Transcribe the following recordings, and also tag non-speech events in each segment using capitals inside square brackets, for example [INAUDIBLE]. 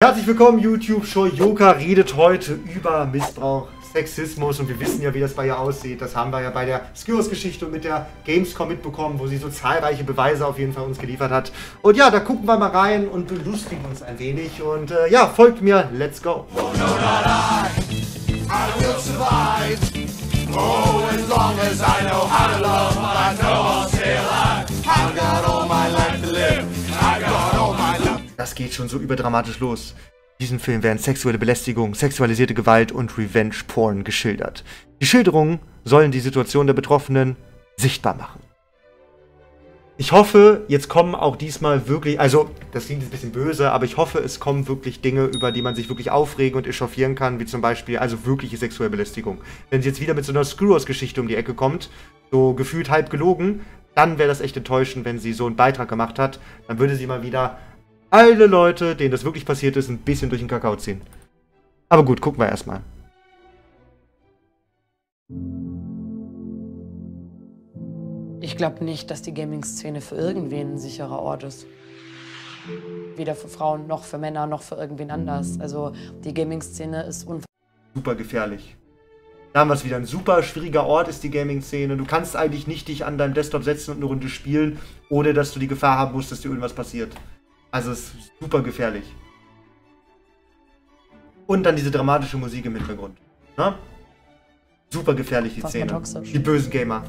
Herzlich willkommen, YouTube. Shoyoka redet heute über Missbrauch, Sexismus und wir wissen ja, wie das bei ihr aussieht. Das haben wir ja bei der Skills-Geschichte und mit der Gamescom mitbekommen, wo sie so zahlreiche Beweise auf jeden Fall uns geliefert hat. Und ja, da gucken wir mal rein und belustigen uns ein wenig. Und äh, ja, folgt mir. Let's go. Oh, as long as I know how to love, I know. I've got all my life to live. I got. Das geht schon so überdramatisch los. In diesem Film werden sexuelle Belästigung, sexualisierte Gewalt und Revenge-Porn geschildert. Die Schilderungen sollen die Situation der Betroffenen sichtbar machen. Ich hoffe, jetzt kommen auch diesmal wirklich, also das klingt ein bisschen böse, aber ich hoffe, es kommen wirklich Dinge, über die man sich wirklich aufregen und echauffieren kann, wie zum Beispiel, also wirkliche sexuelle Belästigung. Wenn sie jetzt wieder mit so einer Screw-Geschichte um die Ecke kommt, so gefühlt halb gelogen, dann wäre das echt enttäuschend, wenn sie so einen Beitrag gemacht hat. Dann würde sie mal wieder alle Leute, denen das wirklich passiert ist, ein bisschen durch den Kakao ziehen. Aber gut, gucken wir erstmal. Ich glaube nicht, dass die Gaming-Szene für irgendwen ein sicherer Ort ist. Weder für Frauen noch für Männer noch für irgendwen anders. Also die Gaming-Szene ist. Super gefährlich. Da haben wir es wieder. Ein super schwieriger Ort ist die Gaming-Szene. Du kannst eigentlich nicht dich an deinem Desktop setzen und eine Runde spielen, ohne dass du die Gefahr haben musst, dass dir irgendwas passiert. Also es ist super gefährlich. Und dann diese dramatische Musik im Hintergrund. Ne? Super gefährlich, die Szene. toxisch. Die bösen Gamer.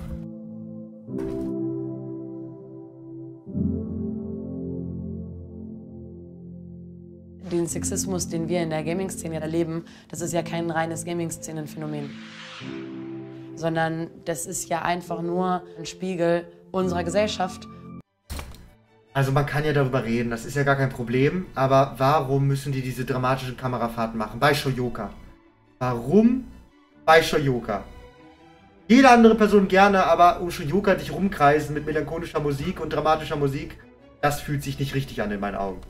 Den Sexismus, den wir in der Gaming-Szene erleben, das ist ja kein reines Gaming-Szenen-Phänomen. Sondern das ist ja einfach nur ein Spiegel unserer Gesellschaft. Also man kann ja darüber reden, das ist ja gar kein Problem. Aber warum müssen die diese dramatischen Kamerafahrten machen? Bei Shoyoka. Warum bei Shoyoka? Jede andere Person gerne, aber um Shoyoka dich rumkreisen mit melancholischer Musik und dramatischer Musik, das fühlt sich nicht richtig an in meinen Augen.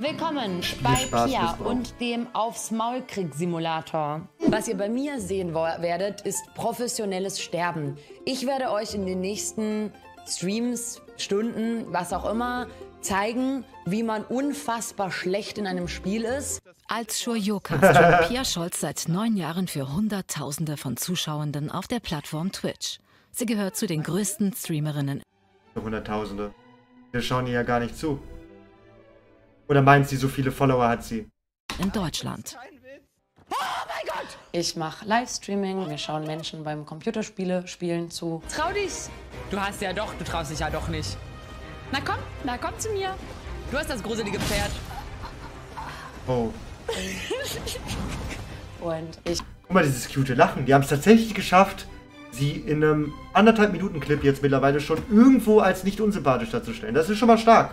Willkommen bei Spaß, Pia und dem Aufs Maul Krieg Simulator. Was ihr bei mir sehen werdet, ist professionelles Sterben. Ich werde euch in den nächsten Streams, Stunden, was auch immer, zeigen, wie man unfassbar schlecht in einem Spiel ist. Als Shoyoka streamt [LAUGHS] Pia Scholz seit neun Jahren für Hunderttausende von Zuschauenden auf der Plattform Twitch. Sie gehört zu den größten Streamerinnen Für Hunderttausende. Wir schauen ihr ja gar nicht zu. Oder meint sie, so viele Follower hat sie? in Deutschland. Ich mache Livestreaming, wir schauen Menschen beim Computerspiele spielen zu. Trau dich! Du hast ja doch, du traust dich ja doch nicht. Na komm, na komm zu mir. Du hast das gruselige Pferd. Oh. [LAUGHS] Und ich Guck mal, dieses cute Lachen. Die haben es tatsächlich geschafft, sie in einem anderthalb Minuten Clip jetzt mittlerweile schon irgendwo als nicht unsympathisch darzustellen. Das ist schon mal stark.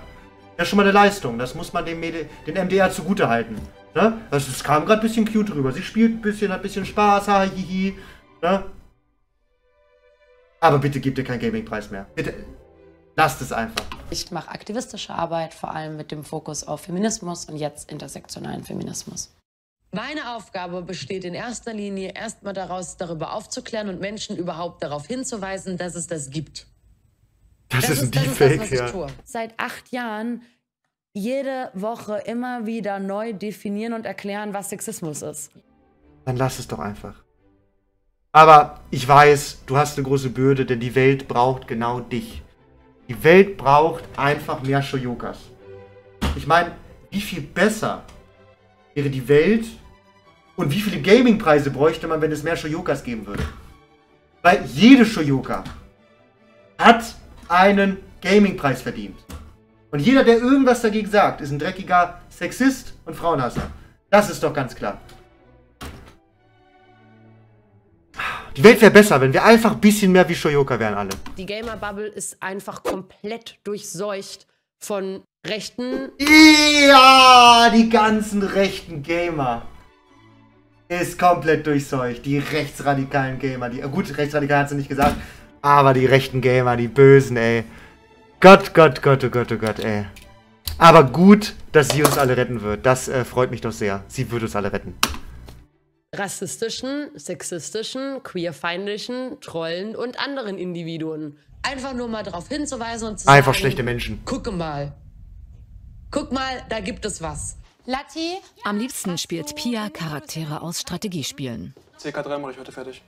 Das ist schon mal eine Leistung. Das muss man dem Medi den MDR zugute halten. Ne? Das, es kam gerade ein bisschen cute rüber. Sie spielt ein bisschen, hat ein bisschen Spaß, ha, hihi. Ne? Aber bitte gebt ihr keinen Gaming-Preis mehr. Bitte. Lasst es einfach. Ich mache aktivistische Arbeit, vor allem mit dem Fokus auf Feminismus und jetzt intersektionalen Feminismus. Meine Aufgabe besteht in erster Linie erstmal daraus, darüber aufzuklären und Menschen überhaupt darauf hinzuweisen, dass es das gibt. Das, ist ein das, ist Deepfake, das, was ich ja. tue. Seit acht Jahren jede Woche immer wieder neu definieren und erklären, was Sexismus ist. Dann lass es doch einfach. Aber ich weiß, du hast eine große Bürde, denn die Welt braucht genau dich. Die Welt braucht einfach mehr Shoyokas. Ich meine, wie viel besser wäre die Welt und wie viele Gaming-Preise bräuchte man, wenn es mehr Shoyokas geben würde? Weil jede Shoyoka hat einen Gaming-Preis verdient. Und jeder, der irgendwas dagegen sagt, ist ein dreckiger Sexist und Frauenhasser. Das ist doch ganz klar. Die Welt wäre besser, wenn wir einfach ein bisschen mehr wie Shoyoka wären alle. Die Gamer-Bubble ist einfach komplett durchseucht von Rechten. Ja, die ganzen rechten Gamer. Ist komplett durchseucht. Die rechtsradikalen Gamer. Die, gut, rechtsradikal hat sie nicht gesagt. Aber die rechten Gamer, die Bösen, ey. Gott, Gott, Gott, oh Gott, oh Gott, ey. Aber gut, dass sie uns alle retten wird. Das äh, freut mich doch sehr. Sie wird uns alle retten. rassistischen, sexistischen, queerfeindlichen, Trollen und anderen Individuen. Einfach nur mal darauf hinzuweisen und zu Einfach sagen, schlechte Menschen. Gucke mal. Guck mal, da gibt es was. Latti? Am liebsten spielt Pia Charaktere aus Strategiespielen. CK3 mache ich heute fertig.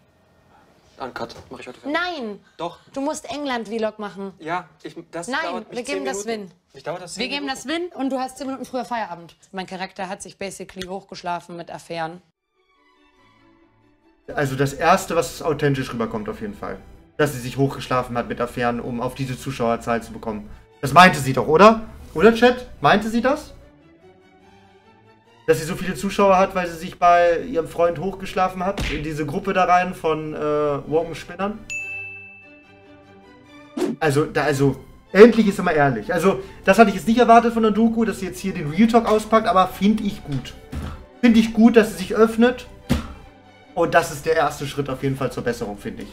Uncut mache ich heute fertig. Nein. Doch. Du musst England-Vlog machen. Ja, ich, das Nein, dauert wir geben 10 das. Win. Ich dauert das 10 Wir geben Minuten. das Win und du hast 10 Minuten früher Feierabend. Mein Charakter hat sich basically hochgeschlafen mit Affären. Also das Erste, was authentisch rüberkommt auf jeden Fall. Dass sie sich hochgeschlafen hat mit Affären, um auf diese Zuschauerzahl zu bekommen. Das meinte sie doch, oder? Oder, Chat? Meinte sie das? Dass sie so viele Zuschauer hat, weil sie sich bei ihrem Freund hochgeschlafen hat? In diese Gruppe da rein von äh, Woken Spinnern? Also, da, also, endlich ist er mal ehrlich. Also, das hatte ich jetzt nicht erwartet von der Doku, dass sie jetzt hier den Real Talk auspackt, aber finde ich gut. Finde ich gut, dass sie sich öffnet. Und das ist der erste Schritt auf jeden Fall zur Besserung, finde ich.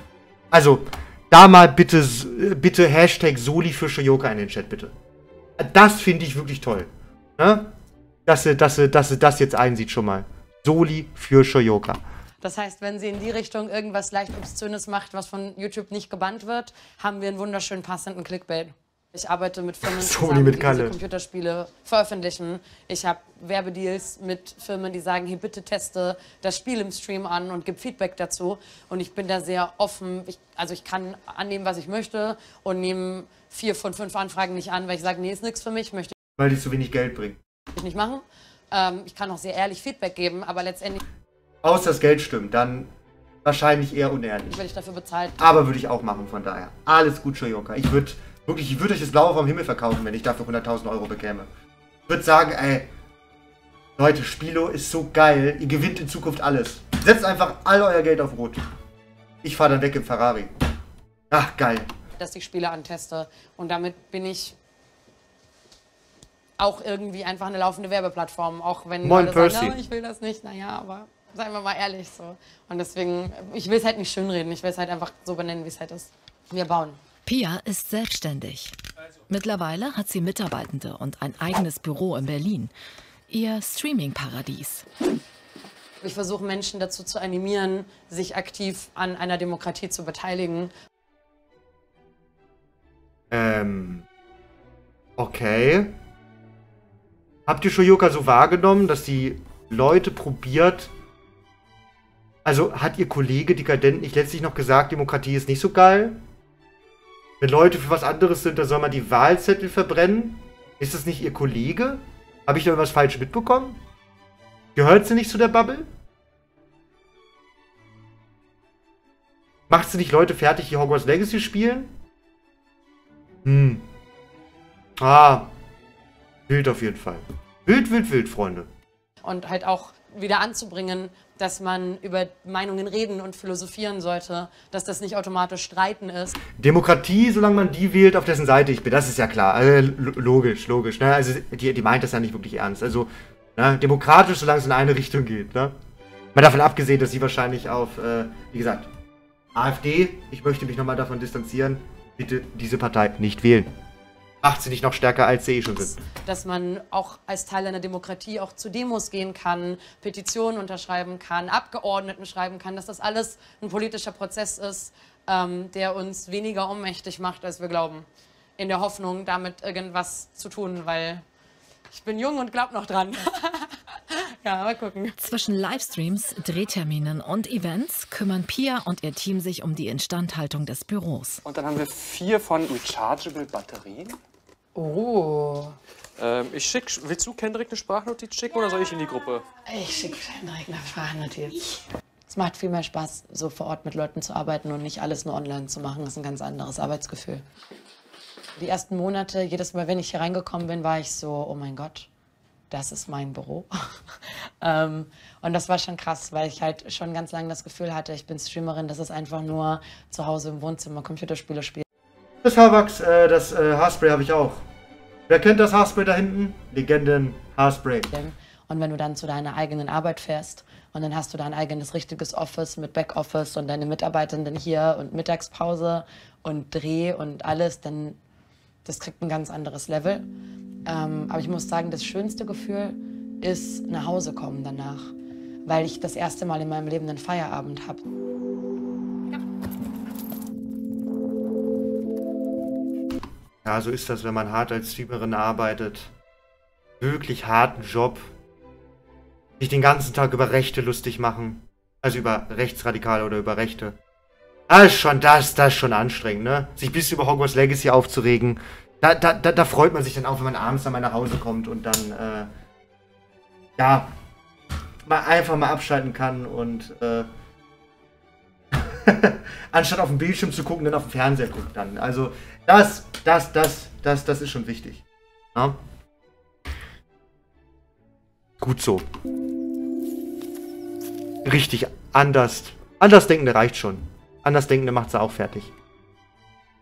Also, da mal bitte, s- bitte Hashtag Soli für Shoyoka in den Chat, bitte. Das finde ich wirklich toll. Ne? Dass sie, dass, sie, dass sie das jetzt einsieht schon mal. Soli für Shoyoka. Das heißt, wenn sie in die Richtung irgendwas leicht Obszönes macht, was von YouTube nicht gebannt wird, haben wir einen wunderschön passenden Clickbait. Ich arbeite mit Firmen zusammen, mit die Computerspiele veröffentlichen. Ich habe Werbedeals mit Firmen, die sagen, hey, bitte teste das Spiel im Stream an und gib Feedback dazu. Und ich bin da sehr offen. Ich, also ich kann annehmen, was ich möchte und nehme vier von fünf Anfragen nicht an, weil ich sage, nee, ist nichts für mich, möchte Weil die zu wenig Geld bringen. Ich nicht machen. Ähm, ich kann auch sehr ehrlich Feedback geben, aber letztendlich Außer das Geld stimmt, dann wahrscheinlich eher unehrlich. werde ich dafür bezahlt. Aber würde ich auch machen, von daher. Alles gut, Shoyoka. Ich würde wirklich, ich würde euch das Blaue vom Himmel verkaufen, wenn ich dafür 100.000 Euro bekäme. Ich würde sagen, ey, Leute, Spilo ist so geil. Ihr gewinnt in Zukunft alles. Setzt einfach all euer Geld auf Rot. Ich fahre dann weg im Ferrari. Ach, geil. dass ich Spiele anteste. Und damit bin ich auch irgendwie einfach eine laufende Werbeplattform. Auch wenn Moin, alle Percy. sagen, "Na, ich will das nicht. Naja, aber seien wir mal ehrlich so. Und deswegen, ich will es halt nicht schönreden. Ich will es halt einfach so benennen, wie es halt ist. Wir bauen. Pia ist selbstständig. Mittlerweile hat sie Mitarbeitende und ein eigenes Büro in Berlin. Ihr Streaming-Paradies. Ich versuche Menschen dazu zu animieren, sich aktiv an einer Demokratie zu beteiligen. Ähm. Okay. Habt ihr Shoyoka so wahrgenommen, dass die Leute probiert. Also hat ihr Kollege Dekadent nicht letztlich noch gesagt, Demokratie ist nicht so geil? Wenn Leute für was anderes sind, dann soll man die Wahlzettel verbrennen? Ist das nicht ihr Kollege? Habe ich da irgendwas falsch mitbekommen? Gehört sie nicht zu der Bubble? Macht sie nicht Leute fertig, die Hogwarts Legacy spielen? Hm. Ah. Wild auf jeden Fall. Wild, wild, wild, Freunde. Und halt auch wieder anzubringen, dass man über Meinungen reden und philosophieren sollte, dass das nicht automatisch Streiten ist. Demokratie, solange man die wählt, auf dessen Seite ich bin, das ist ja klar. Also, lo- logisch, logisch. Ne? Also die, die meint das ja nicht wirklich ernst. Also ne? demokratisch, solange es in eine Richtung geht. Ne? Mal davon abgesehen, dass sie wahrscheinlich auf, äh, wie gesagt, AfD, ich möchte mich nochmal davon distanzieren, bitte diese Partei nicht wählen. Macht sie nicht noch stärker, als sie eh schon sind. dass man auch als Teil einer Demokratie auch zu Demos gehen kann, Petitionen unterschreiben kann, Abgeordneten schreiben kann, dass das alles ein politischer Prozess ist, ähm, der uns weniger ohnmächtig macht, als wir glauben. In der Hoffnung, damit irgendwas zu tun, weil ich bin jung und glaub noch dran. [LAUGHS] ja, mal gucken. Zwischen Livestreams, Drehterminen und Events kümmern Pia und ihr Team sich um die Instandhaltung des Büros. Und dann haben wir vier von Rechargeable Batterien. Oh. Ähm, ich schick, willst du Kendrick eine Sprachnotiz schicken oder soll ich in die Gruppe? Ich schicke direkt eine Sprachnotiz. Es macht viel mehr Spaß, so vor Ort mit Leuten zu arbeiten und nicht alles nur online zu machen. Das ist ein ganz anderes Arbeitsgefühl. Die ersten Monate, jedes Mal, wenn ich hier reingekommen bin, war ich so, oh mein Gott, das ist mein Büro. [LAUGHS] ähm, und das war schon krass, weil ich halt schon ganz lange das Gefühl hatte, ich bin Streamerin, das ist einfach nur zu Hause im Wohnzimmer Computerspiele spielen. Das Haarwachs, äh, das äh, Haarspray habe ich auch. Wer kennt das Haarspray da hinten? Legenden Haarspray. Und wenn du dann zu deiner eigenen Arbeit fährst und dann hast du dein eigenes richtiges Office mit Backoffice und deine Mitarbeitenden hier und Mittagspause und Dreh und alles, dann das kriegt ein ganz anderes Level. Ähm, aber ich muss sagen, das schönste Gefühl ist nach Hause kommen danach. weil ich das erste Mal in meinem Leben einen Feierabend habe. Ja, so ist das, wenn man hart als Streamerin arbeitet. Wirklich harten Job. Sich den ganzen Tag über Rechte lustig machen. Also über Rechtsradikale oder über Rechte. Das ist schon, das, das ist schon anstrengend, ne? Sich bis über Hogwarts Legacy aufzuregen. Da, da, da, da freut man sich dann auch, wenn man abends dann mal nach Hause kommt und dann, äh, ja, mal einfach mal abschalten kann und, äh, [LAUGHS] anstatt auf dem Bildschirm zu gucken, dann auf dem Fernseher guckt dann. Also, das, das, das, das, das ist schon wichtig. Ja? Gut so. Richtig, anders. Andersdenkende reicht schon. Andersdenkende macht sie auch fertig.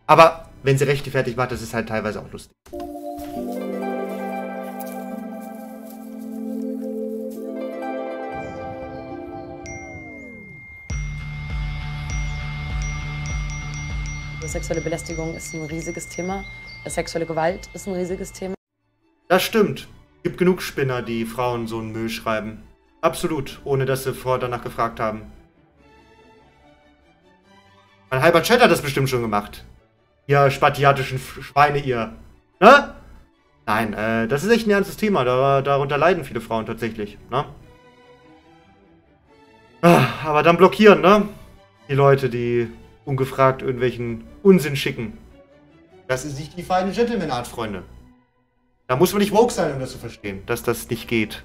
Aber wenn sie Rechte fertig macht, das ist halt teilweise auch lustig. Sexuelle Belästigung ist ein riesiges Thema. Sexuelle Gewalt ist ein riesiges Thema. Das stimmt. Gibt genug Spinner, die Frauen so einen Müll schreiben. Absolut, ohne dass sie vorher danach gefragt haben. Mein halber Chat hat das bestimmt schon gemacht. Ihr spatiatischen Schweine, ihr. Ne? Nein, äh, das ist echt ein ernstes Thema. Da, darunter leiden viele Frauen tatsächlich, ne? Ah, aber dann blockieren, ne? Die Leute, die ungefragt irgendwelchen Unsinn schicken. Das ist nicht die feine Gentleman-Art, Freunde. Da muss man nicht woke sein, um das zu verstehen, dass das nicht geht.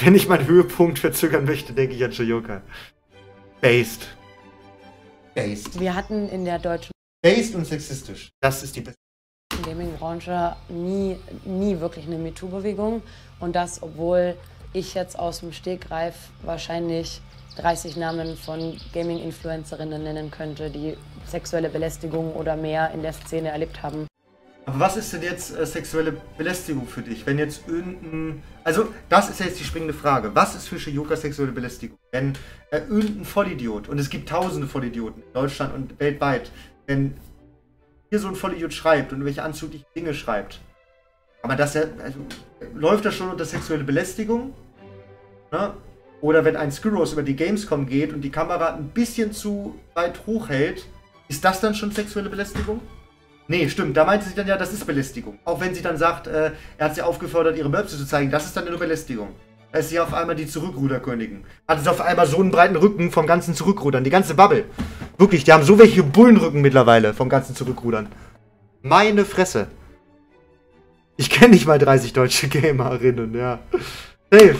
Wenn ich meinen Höhepunkt verzögern möchte, denke ich an Shoyoka. Based. Based. Wir hatten in der deutschen Based und sexistisch. Das ist die beste. Gaming-Branche nie, nie wirklich eine MeToo-Bewegung. Und das, obwohl ich jetzt aus dem Stegreif wahrscheinlich 30 Namen von Gaming-Influencerinnen nennen könnte, die sexuelle Belästigung oder mehr in der Szene erlebt haben. Aber was ist denn jetzt äh, sexuelle Belästigung für dich? Wenn jetzt irgendein. Also, das ist jetzt die springende Frage. Was ist für Shiyoka sexuelle Belästigung? Wenn äh, irgendein Vollidiot, und es gibt tausende Vollidioten in Deutschland und weltweit, wenn hier so ein Vollidiot schreibt und welche anzüglichen Dinge schreibt, aber das ja. Also, läuft das schon unter sexuelle Belästigung? Ne? Oder wenn ein Skyros über die Gamescom geht und die Kamera ein bisschen zu weit hochhält, ist das dann schon sexuelle Belästigung? Nee, stimmt. Da meinte sie dann ja, das ist Belästigung. Auch wenn sie dann sagt, äh, er hat sie aufgefordert, ihre Möpse zu zeigen, das ist dann nur Belästigung. Da ist sie auf einmal die Zurückruderkönigin. Hat sie auf einmal so einen breiten Rücken vom ganzen Zurückrudern, die ganze Bubble. Wirklich, die haben so welche Bullenrücken mittlerweile vom ganzen Zurückrudern. Meine Fresse. Ich kenne nicht mal 30 deutsche Gamerinnen, ja. Safe.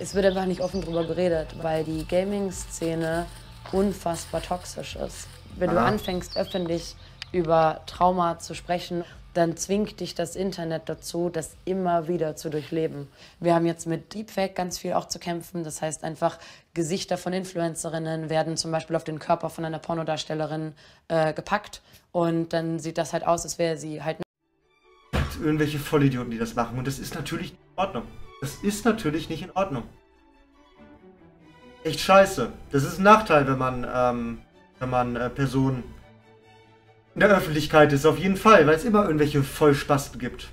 Es wird einfach nicht offen drüber geredet, weil die Gaming-Szene unfassbar toxisch ist. Wenn du Aha. anfängst, öffentlich über Trauma zu sprechen, dann zwingt dich das Internet dazu, das immer wieder zu durchleben. Wir haben jetzt mit Deepfake ganz viel auch zu kämpfen. Das heißt einfach, Gesichter von Influencerinnen werden zum Beispiel auf den Körper von einer Pornodarstellerin äh, gepackt. Und dann sieht das halt aus, als wäre sie halt irgendwelche Vollidioten, die das machen. Und das ist natürlich nicht in Ordnung. Das ist natürlich nicht in Ordnung. Echt scheiße. Das ist ein Nachteil, wenn man, ähm, wenn man äh, Personen in der Öffentlichkeit ist, auf jeden Fall, weil es immer irgendwelche Vollspasten gibt.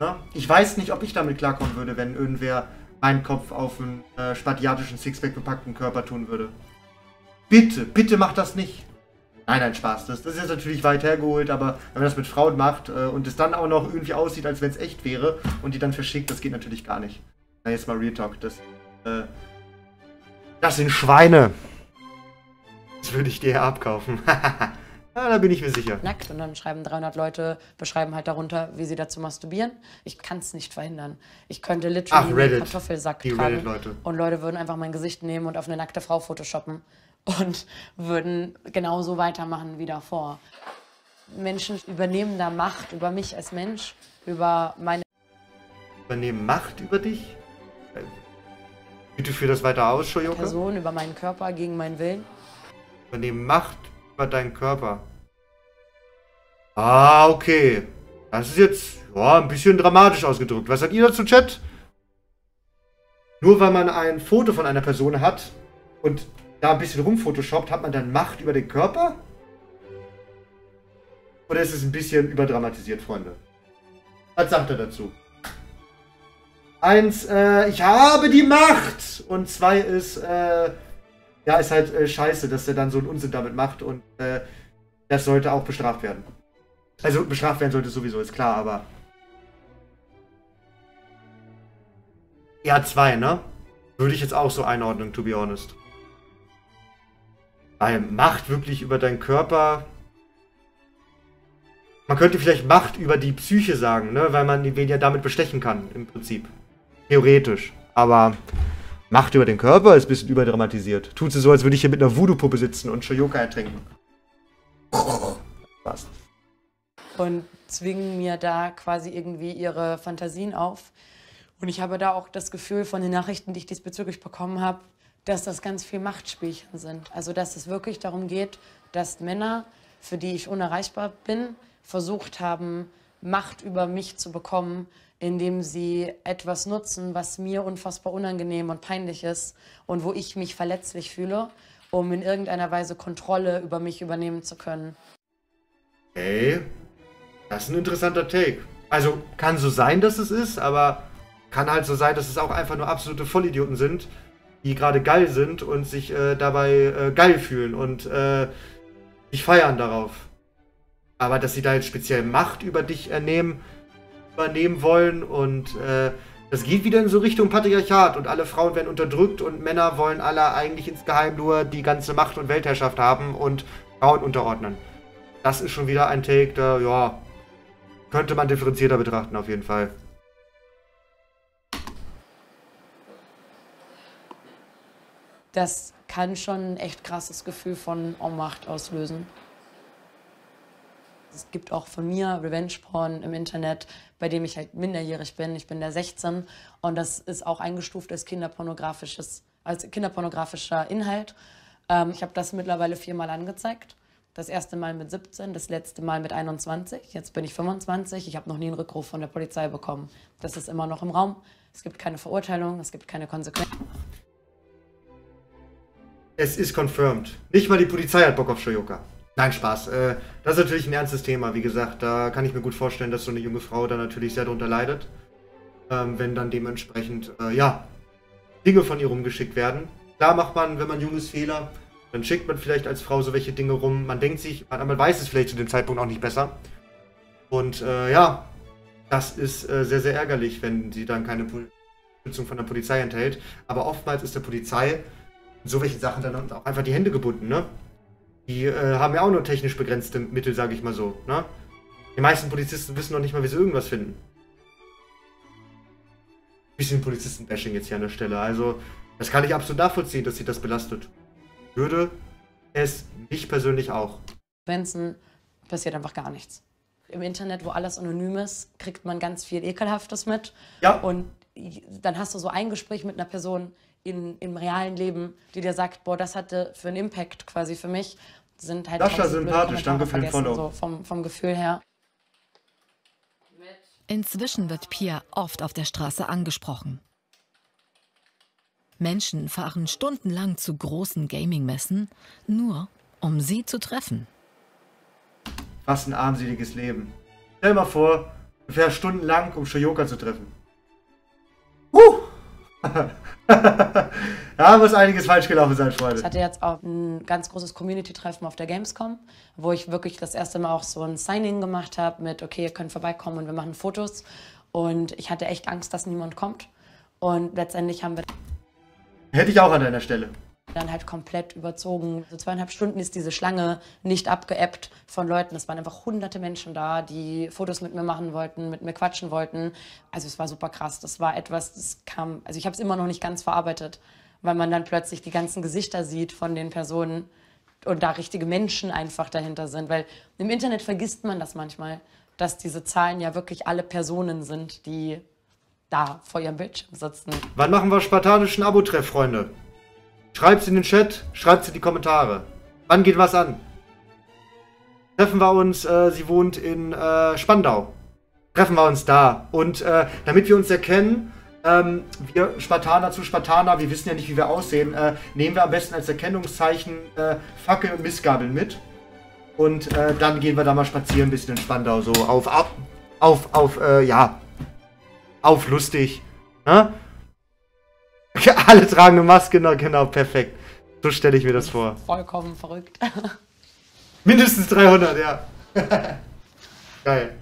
Ja? Ich weiß nicht, ob ich damit klarkommen würde, wenn irgendwer meinen Kopf auf einen äh, spatiatischen Sixpack bepackten Körper tun würde. Bitte, bitte macht das nicht. Nein, nein, Spaß. Das, das ist jetzt natürlich weit hergeholt, aber wenn man das mit Frauen macht äh, und es dann auch noch irgendwie aussieht, als wenn es echt wäre und die dann verschickt, das geht natürlich gar nicht. Na, jetzt mal Real Talk. Das, äh, das sind Schweine. Das würde ich dir ja abkaufen. [LAUGHS] ja, da bin ich mir sicher. nackt und dann schreiben 300 Leute, beschreiben halt darunter, wie sie dazu masturbieren. Ich kann es nicht verhindern. Ich könnte literally Ach, einen. Kartoffelsack Die tragen Reddit-Leute. und Leute würden einfach mein Gesicht nehmen und auf eine nackte Frau photoshoppen und würden genauso weitermachen wie davor. Menschen übernehmen da Macht über mich als Mensch, über meine Übernehmen Macht über dich? Bitte führ das weiter aus, Shoyoka. Person, über meinen Körper gegen meinen Willen. Übernehmen Macht über deinen Körper. Ah, okay. Das ist jetzt ja, ein bisschen dramatisch ausgedrückt. Was sagt ihr dazu, Chat? Nur weil man ein Foto von einer Person hat und da ein bisschen rumfotoshoppt, hat man dann Macht über den Körper? Oder ist es ein bisschen überdramatisiert, Freunde? Was sagt er dazu? eins, äh, ich habe die Macht. Und zwei ist, äh, ja, ist halt äh, scheiße, dass er dann so einen Unsinn damit macht und äh, das sollte auch bestraft werden. Also bestraft werden sollte sowieso, ist klar, aber. Ja, zwei, ne? Würde ich jetzt auch so einordnen, to be honest. Weil Macht wirklich über deinen Körper. Man könnte vielleicht Macht über die Psyche sagen, ne? Weil man wen ja damit bestechen kann, im Prinzip. Theoretisch. Aber Macht über den Körper ist ein bisschen überdramatisiert. Tut sie so, als würde ich hier mit einer Voodoo-Puppe sitzen und Shoyoka ertrinken. Passt. und zwingen mir da quasi irgendwie ihre Fantasien auf. Und ich habe da auch das Gefühl von den Nachrichten, die ich diesbezüglich bekommen habe, dass das ganz viel Machtspielchen sind. Also dass es wirklich darum geht, dass Männer, für die ich unerreichbar bin, versucht haben, Macht über mich zu bekommen, indem sie etwas nutzen, was mir unfassbar unangenehm und peinlich ist und wo ich mich verletzlich fühle, um in irgendeiner Weise Kontrolle über mich übernehmen zu können. Ey, das ist ein interessanter Take. Also kann so sein, dass es ist, aber kann halt so sein, dass es auch einfach nur absolute Vollidioten sind, die gerade geil sind und sich äh, dabei äh, geil fühlen und äh, sich feiern darauf. Aber dass sie da jetzt speziell Macht über dich ernehmen, übernehmen wollen und äh, das geht wieder in so Richtung Patriarchat und alle Frauen werden unterdrückt und Männer wollen alle eigentlich insgeheim nur die ganze Macht und Weltherrschaft haben und Frauen unterordnen. Das ist schon wieder ein Take, der, ja, könnte man differenzierter betrachten auf jeden Fall. Das kann schon ein echt krasses Gefühl von Ohnmacht auslösen. Es gibt auch von mir Revenge-Porn im Internet, bei dem ich halt minderjährig bin. Ich bin der 16 und das ist auch eingestuft als kinderpornografisches, als kinderpornografischer Inhalt. Ähm, ich habe das mittlerweile viermal angezeigt. Das erste Mal mit 17, das letzte Mal mit 21. Jetzt bin ich 25. Ich habe noch nie einen Rückruf von der Polizei bekommen. Das ist immer noch im Raum. Es gibt keine Verurteilung, es gibt keine Konsequenzen. Es ist confirmed. Nicht mal die Polizei hat Bock auf Shoyoka. Nein, Spaß. Äh, das ist natürlich ein ernstes Thema, wie gesagt. Da kann ich mir gut vorstellen, dass so eine junge Frau da natürlich sehr drunter leidet. Ähm, wenn dann dementsprechend, äh, ja, Dinge von ihr rumgeschickt werden. Klar macht man, wenn man jung ist, Fehler. Dann schickt man vielleicht als Frau so welche Dinge rum. Man denkt sich, man, man weiß es vielleicht zu dem Zeitpunkt auch nicht besser. Und äh, ja, das ist äh, sehr, sehr ärgerlich, wenn sie dann keine Unterstützung von der Polizei enthält. Aber oftmals ist der Polizei so welchen Sachen dann auch einfach die Hände gebunden, ne? Die äh, haben ja auch nur technisch begrenzte Mittel, sage ich mal so, ne? Die meisten Polizisten wissen noch nicht mal, wie sie irgendwas finden. Bisschen Polizisten-Bashing jetzt hier an der Stelle. Also, das kann ich absolut nachvollziehen, dass sie das belastet. Würde es mich persönlich auch. Konsequenzen passiert einfach gar nichts. Im Internet, wo alles anonym ist, kriegt man ganz viel Ekelhaftes mit. Ja. Und dann hast du so ein Gespräch mit einer Person in, im realen Leben, die dir sagt, boah, das hatte für einen Impact quasi für mich. Sind halt tausend blöde sympathisch, danke für den Follow. So vom, vom Gefühl her. Inzwischen wird Pia oft auf der Straße angesprochen. Menschen fahren stundenlang zu großen Gaming-Messen, nur um sie zu treffen. Was ein armseliges Leben. Stell dir mal vor, du fährst stundenlang, um Shoyoka zu treffen. [LAUGHS] Da muss einiges falsch gelaufen sein, Ich Freunde. hatte jetzt auch ein ganz großes Community-Treffen auf der Gamescom, wo ich wirklich das erste Mal auch so ein Signing gemacht habe mit, okay, ihr könnt vorbeikommen und wir machen Fotos. Und ich hatte echt Angst, dass niemand kommt. Und letztendlich haben wir Hätte ich auch an deiner Stelle. Dann halt komplett überzogen. So zweieinhalb Stunden ist diese Schlange nicht abgeebbt von Leuten. Es waren einfach hunderte Menschen da, die Fotos mit mir machen wollten, mit mir quatschen wollten. Also es war super krass. Das war etwas, das kam, also ich habe es immer noch nicht ganz verarbeitet, weil man dann plötzlich die ganzen Gesichter sieht von den Personen und da richtige Menschen einfach dahinter sind. Weil im Internet vergisst man das manchmal, dass diese Zahlen ja wirklich alle Personen sind, die da vor ihrem Bildschirm sitzen. Wann machen wir spartanischen Abo-Treff, Freunde? Schreibt's in den Chat, schreibt's in die Kommentare. Wann geht was an? Treffen wir uns, äh, sie wohnt in äh, Spandau. Treffen wir uns da. Und äh, damit wir uns erkennen, ähm, wir Spartaner zu Spartaner, wir wissen ja nicht, wie wir aussehen, äh, nehmen wir am besten als Erkennungszeichen äh, Fackel und Missgabeln mit. Und äh, dann gehen wir da mal spazieren, ein bisschen in Spandau, so auf, auf, auf, ja, auf lustig. Ne? Alle tragen eine Maske, genau, genau, perfekt. So stelle ich mir das vor. Vollkommen verrückt. Mindestens 300, ja. [LAUGHS] Geil.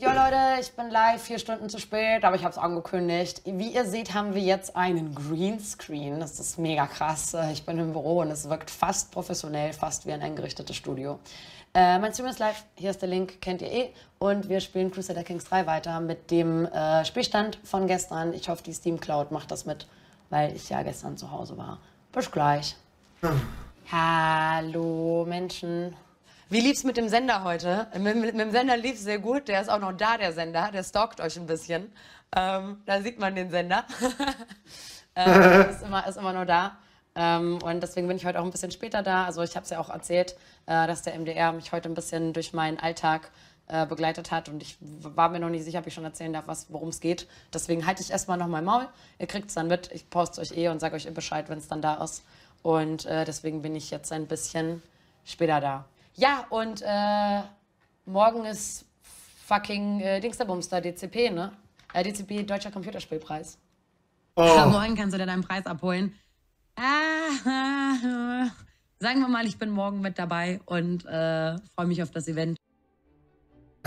Jo Leute, ich bin live, vier Stunden zu spät, aber ich habe es angekündigt. Wie ihr seht, haben wir jetzt einen Greenscreen. Das ist mega krass. Ich bin im Büro und es wirkt fast professionell, fast wie ein eingerichtetes Studio. Äh, mein Stream ist live, hier ist der Link, kennt ihr eh. Und wir spielen Crusader Kings 3 weiter mit dem äh, Spielstand von gestern. Ich hoffe, die Steam Cloud macht das mit, weil ich ja gestern zu Hause war. Bis gleich. Hallo Menschen. Wie lief's mit dem Sender heute? Mit, mit, mit dem Sender lief's sehr gut. Der ist auch noch da, der Sender. Der stalkt euch ein bisschen. Ähm, da sieht man den Sender. [LAUGHS] äh, ist, immer, ist immer noch da. Ähm, und deswegen bin ich heute auch ein bisschen später da. Also ich habe es ja auch erzählt, äh, dass der MDR mich heute ein bisschen durch meinen Alltag äh, begleitet hat. Und ich war mir noch nicht sicher, ob ich schon erzählen darf, worum es geht. Deswegen halte ich erstmal noch mein Maul. Ihr kriegt es dann mit. Ich poste euch eh und sage euch Bescheid, wenn es dann da ist. Und äh, deswegen bin ich jetzt ein bisschen später da. Ja, und äh, morgen ist fucking äh, Dingsterbumster, DCP, ne? Äh, DCP, Deutscher Computerspielpreis. Oh. Ja, morgen kannst du dir deinen Preis abholen. Ah, [LAUGHS] sagen wir mal, ich bin morgen mit dabei und äh, freue mich auf das Event.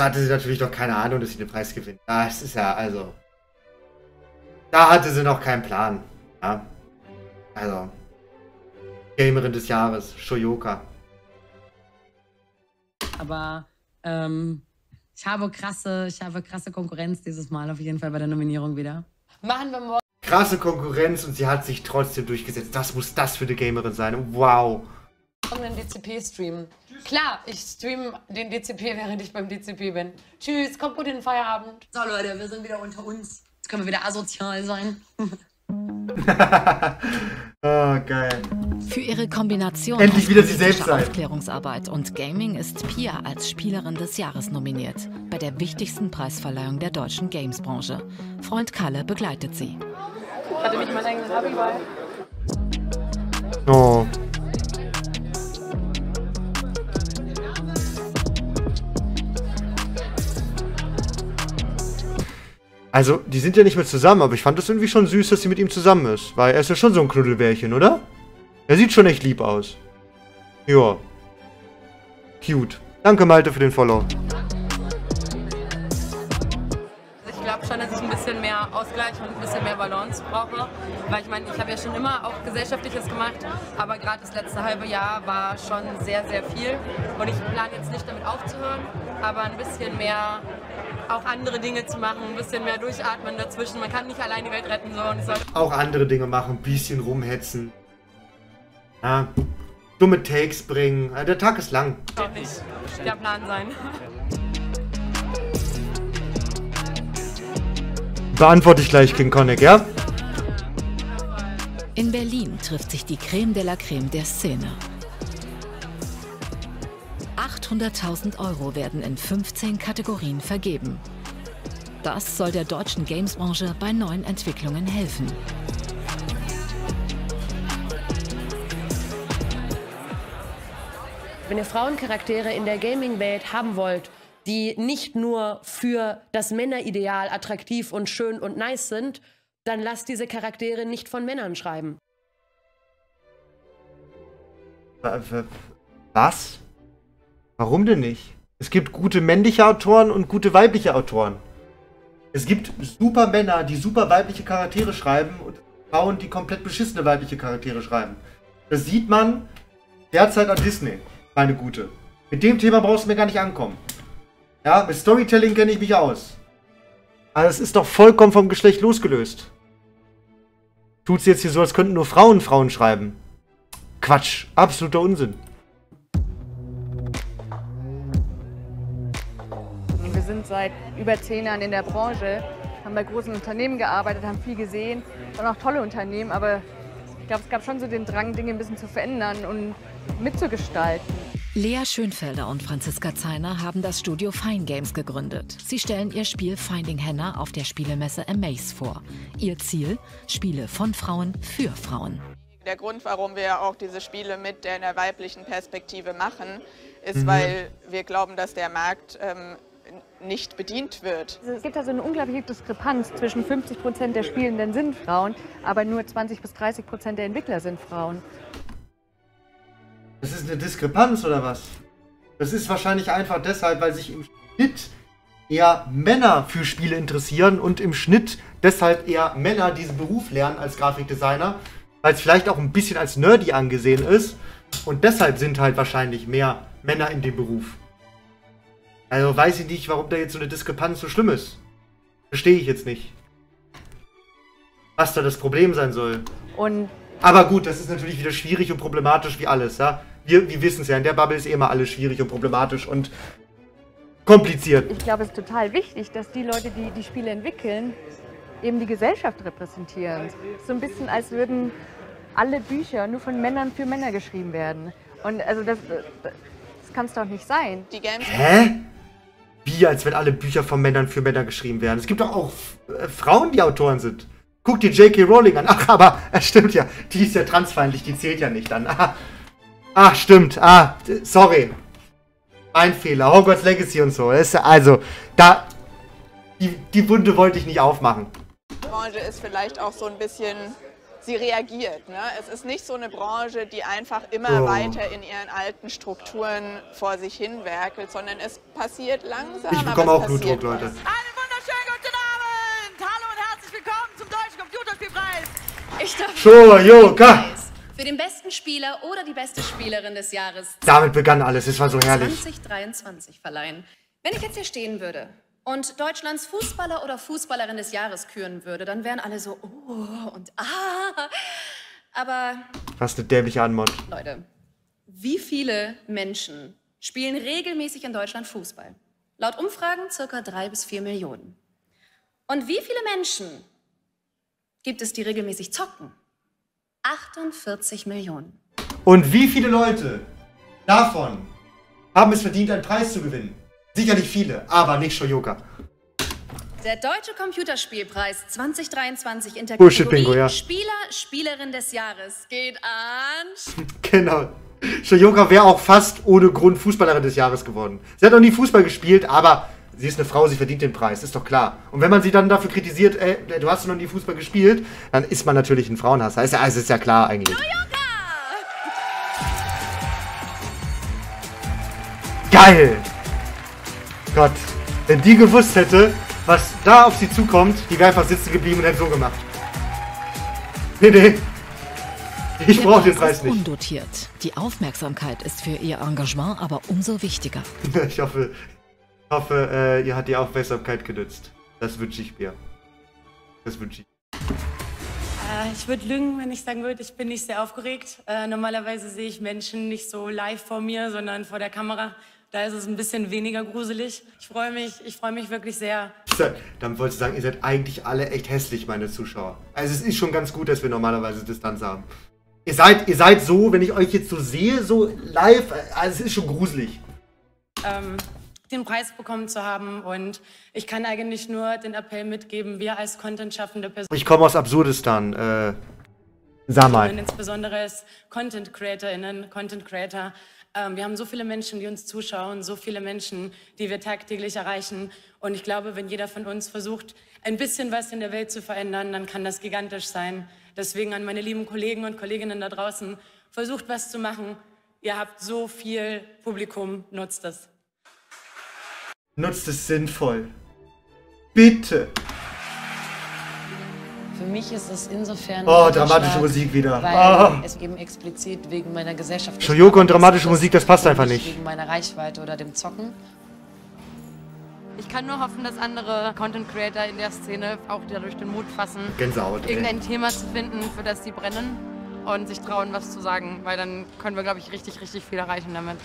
Da hatte sie natürlich noch keine Ahnung, dass sie den Preis gewinnt. Das ist ja, also. Da hatte sie noch keinen Plan. Ja. Also. Gamerin des Jahres, Shoyoka. Aber ähm, ich habe krasse, ich habe krasse Konkurrenz dieses Mal auf jeden Fall bei der Nominierung wieder. Machen wir morgen. Krasse Konkurrenz und sie hat sich trotzdem durchgesetzt. Das muss das für eine Gamerin sein. Wow. Den DCP streamen. Klar, ich streame den DCP, während ich beim DCP bin. Tschüss, kommt gut in den Feierabend. So Leute, wir sind wieder unter uns. Jetzt können wir wieder asozial sein. oh, [LAUGHS] geil. Für ihre Kombination Endlich wieder sie selbst sein. Aufklärungsarbeit und Gaming ist Pia als Spielerin des Jahres nominiert. Bei der wichtigsten Preisverleihung der deutschen Gamesbranche. Freund Kalle begleitet sie. Hatte mich mein eigenes Abi bei. Oh. Also, die sind ja nicht mehr zusammen, aber ich fand das irgendwie schon süß, dass sie mit ihm zusammen ist. Weil er ist ja schon so ein Knuddelbärchen, oder? Er sieht schon echt lieb aus. Ja. Cute. Danke, Malte, für den Follow. Bisschen mehr Balance brauche. Weil ich meine, ich habe ja schon immer auch Gesellschaftliches gemacht, aber gerade das letzte halbe Jahr war schon sehr, sehr viel. Und ich plane jetzt nicht damit aufzuhören, aber ein bisschen mehr auch andere Dinge zu machen, ein bisschen mehr durchatmen dazwischen. Man kann nicht allein die Welt retten. So, und auch andere Dinge machen, ein bisschen rumhetzen. Ja, dumme Takes bringen. Der Tag ist lang. Doch nicht der Plan sein. [LAUGHS] Beantworte ich gleich, King Connect, ja? In Berlin trifft sich die Creme de la Creme der Szene. 800.000 Euro werden in 15 Kategorien vergeben. Das soll der deutschen Gamesbranche bei neuen Entwicklungen helfen. Wenn ihr Frauencharaktere in der Gaming-Welt haben wollt, die nicht nur für das Männerideal attraktiv und schön und nice sind, dann lasst diese Charaktere nicht von Männern schreiben. Was? Warum denn nicht? Es gibt gute männliche Autoren und gute weibliche Autoren. Es gibt super Männer, die super weibliche Charaktere schreiben und Frauen, die komplett beschissene weibliche Charaktere schreiben. Das sieht man derzeit an Disney, meine Gute. Mit dem Thema brauchst du mir gar nicht ankommen. Ja, mit Storytelling kenne ich mich aus. Aber es ist doch vollkommen vom Geschlecht losgelöst. Tut's jetzt hier so, als könnten nur Frauen Frauen schreiben. Quatsch, absoluter Unsinn. Wir sind seit über zehn Jahren in der Branche, haben bei großen Unternehmen gearbeitet, haben viel gesehen, waren auch tolle Unternehmen, aber ich glaube, es gab schon so den Drang, Dinge ein bisschen zu verändern und mitzugestalten. Lea Schönfelder und Franziska Zeiner haben das Studio Fine Games gegründet. Sie stellen ihr Spiel Finding Hannah auf der Spielemesse Amaze vor. Ihr Ziel? Spiele von Frauen für Frauen. Der Grund, warum wir auch diese Spiele mit der weiblichen Perspektive machen, ist, mhm. weil wir glauben, dass der Markt ähm, nicht bedient wird. Also es gibt also eine unglaubliche Diskrepanz zwischen 50 Prozent der Spielenden sind Frauen, aber nur 20 bis 30 Prozent der Entwickler sind Frauen. Das ist eine Diskrepanz oder was? Das ist wahrscheinlich einfach deshalb, weil sich im Schnitt eher Männer für Spiele interessieren und im Schnitt deshalb eher Männer diesen Beruf lernen als Grafikdesigner, weil es vielleicht auch ein bisschen als nerdy angesehen ist und deshalb sind halt wahrscheinlich mehr Männer in dem Beruf. Also weiß ich nicht, warum da jetzt so eine Diskrepanz so schlimm ist. Verstehe ich jetzt nicht. Was da das Problem sein soll. Und Aber gut, das ist natürlich wieder schwierig und problematisch wie alles, ja. Wir, wir wissen es ja, in der Bubble ist eh immer alles schwierig und problematisch und kompliziert. ich glaube, es ist total wichtig, dass die Leute, die die Spiele entwickeln, eben die Gesellschaft repräsentieren. So ein bisschen, als würden alle Bücher nur von Männern für Männer geschrieben werden. Und also das, das kann es doch nicht sein. Die Games Hä? Wie, als wenn alle Bücher von Männern für Männer geschrieben werden? Es gibt doch auch äh, Frauen, die Autoren sind. Guck dir J.K. Rowling an. Ach, aber, äh, stimmt ja. Die ist ja transfeindlich, die zählt ja nicht dann. [LAUGHS] Ah, ah stimmt. Ah, sorry. Mein Fehler. Hogwarts Legacy und so. Also, da. Die, die Wunde wollte ich nicht aufmachen. Branche ist vielleicht auch so ein bisschen, sie reagiert. Ne? Es ist nicht so eine Branche, die einfach immer Oh. weiter in ihren alten Strukturen vor sich hin werkelt, sondern es passiert langsam. Ich bekomme aber auch Blutdruck, Leute. was. Einen wunderschönen guten Abend! Hallo und herzlich willkommen zum Deutschen Computerspielpreis! Ich darf Shoyoka! Für den besten Spieler oder die beste Spielerin des Jahres Damit begann alles. Es war so herrlich. 2023 verleihen. Wenn ich jetzt hier stehen würde und Deutschlands Fußballer oder Fußballerin des Jahres küren würde, dann wären alle so, oh und ah. Aber Was eine dämliche Anmod. Leute, wie viele Menschen spielen regelmäßig in Deutschland Fußball? Laut Umfragen circa drei bis vier Millionen. Und wie viele Menschen gibt es, die regelmäßig zocken? 48 Millionen. Und wie viele Leute davon haben es verdient, einen Preis zu gewinnen? Sicherlich viele, aber nicht Shoyoka. Der Deutsche Computerspielpreis 2023 in der Bullshit Kategorie Bingo, ja. Spieler, Spielerin des Jahres geht an... [LAUGHS] Genau. Shoyoka wäre auch fast ohne Grund Fußballerin des Jahres geworden. Sie hat noch nie Fußball gespielt, aber sie ist eine Frau, sie verdient den Preis, ist doch klar. Und wenn man sie dann dafür kritisiert, ey, du hast noch nie Fußball gespielt, dann ist man natürlich ein Frauenhasser. Ist ja, also ist ja klar eigentlich. Geil! Gott, wenn die gewusst hätte, was da auf sie zukommt, die wäre einfach sitzen geblieben und hätte so gemacht. Nee, nee. Ich brauche den Preis Preis ist nicht. undotiert. Die Aufmerksamkeit ist für ihr Engagement aber umso wichtiger. [LAUGHS] Ich hoffe, ich hoffe äh, ihr hat die Aufmerksamkeit genützt. Das wünsche ich mir. Das wünsche ich. Äh, ich würde lügen, wenn ich sagen würde, ich bin nicht sehr aufgeregt. Äh, normalerweise sehe ich Menschen nicht so live vor mir, sondern vor der Kamera. Da ist es ein bisschen weniger gruselig. Ich freue mich, ich freue mich wirklich sehr. Dann wollte ich sagen, ihr seid eigentlich alle echt hässlich, meine Zuschauer. Also es ist schon ganz gut, dass wir normalerweise Distanz haben. Ihr seid, ihr seid so, wenn ich euch jetzt so sehe, so live, also es ist schon gruselig. ähm, den Preis bekommen zu haben. Und ich kann eigentlich nur den Appell mitgeben, wir als Content-schaffende Personen, Ich komme aus Absurdistan. Äh, sag mal. insbesondere als Content-CreatorInnen, Content-Creator, ähm, wir haben so viele Menschen, die uns zuschauen, so viele Menschen, die wir tagtäglich erreichen. Und ich glaube, wenn jeder von uns versucht, ein bisschen was in der Welt zu verändern, dann kann das gigantisch sein. Deswegen an meine lieben Kollegen und Kolleginnen da draußen, versucht was zu machen. Ihr habt so viel Publikum, nutzt es. Nutzt es sinnvoll. Bitte. Für mich ist es insofern. Oh, dramatische Musik wieder. Weil Ah. es eben explizit wegen meiner Gesellschaft. Shoyoko und dramatische Musik, das passt einfach nicht. Wegen meiner Reichweite oder dem Zocken. Ich kann nur hoffen, dass andere Content Creator in der Szene auch dadurch den Mut fassen, Gänsehaut, ey. irgendein Thema zu finden, für das sie brennen und sich trauen, was zu sagen, weil dann können wir, glaube ich, richtig, richtig viel erreichen damit.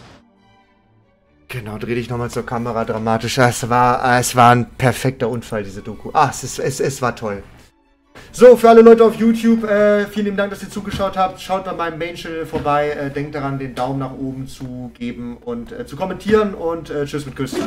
Genau, dreh dich nochmal zur Kamera dramatisch. Es war, es war ein perfekter Unfall, diese Doku. Ah, es, ist, es, es war toll. So, für alle Leute auf YouTube, äh, vielen lieben Dank, dass ihr zugeschaut habt. Schaut bei meinem Main-Channel vorbei. Äh, denkt daran, den Daumen nach oben zu geben und äh, zu kommentieren. Und äh, tschüss mit Küssen.